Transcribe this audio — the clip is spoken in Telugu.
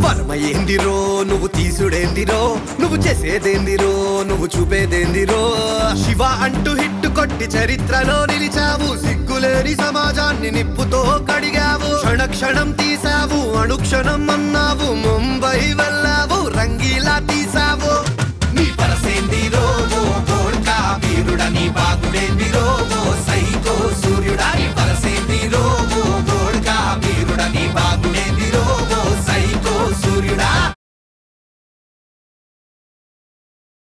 వర్మ ఏందిరో నువ్వు తీసుడేందిరో? నువ్వు చేసేదేందిరో? నువ్వు చూపేదేందిరో? శివ అంటూ హిట్ కొట్టి చరిత్రలో నిలిచావు. సిగ్గులేని సమాజాన్ని నిప్పుతో కడిగావు. క్షణ క్షణం తీసావు అణుక్షణం అన్నావు. സൂര്യനാ